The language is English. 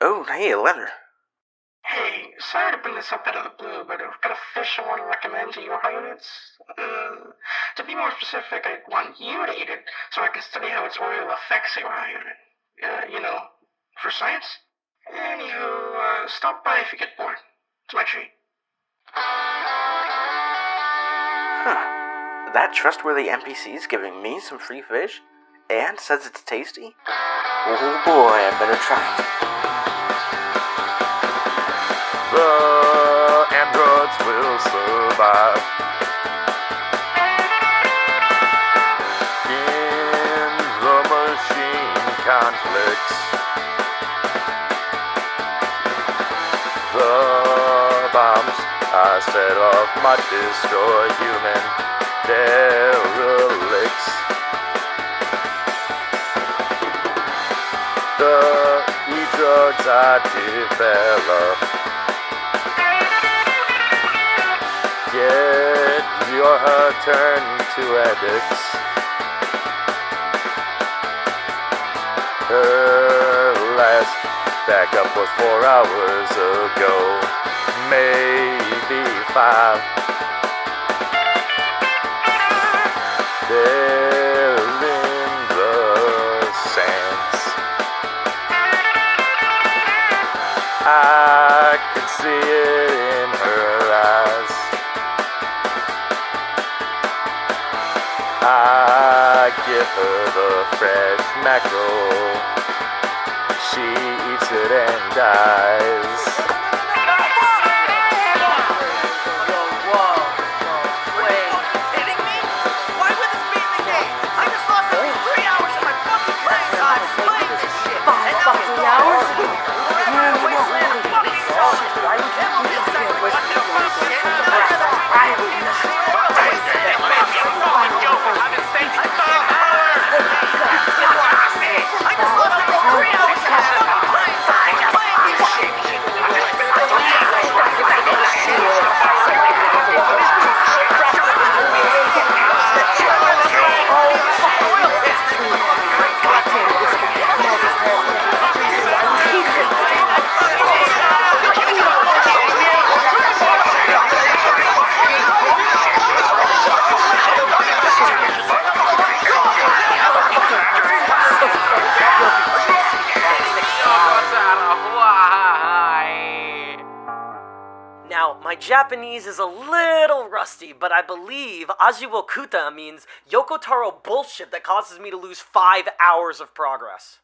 Oh, hey, a letter. Hey, sorry to bring this up out of the blue, but I've got a fish I want to recommend to your highness. Uh, to be more specific, I want you to eat it so I can study how its oil affects your iron. Uh, you know, for science. Anywho, uh, stop by if you get bored. It's my treat. Huh. That trustworthy NPC's giving me some free fish and says it's tasty? Oh boy, I better try it. The androids will survive. In the machine conflicts. The bombs I set off might destroy human derelicts. The e-drugs I develop your turn to addicts Her last backup was four hours ago. Maybe five. They're in the sands. I can see it give her the fresh mackerel. She eats it and dies. Now, my Japanese is a little rusty, but I believe Ajiwo Kuta means Yoko Taro bullshit that causes me to lose five hours of progress.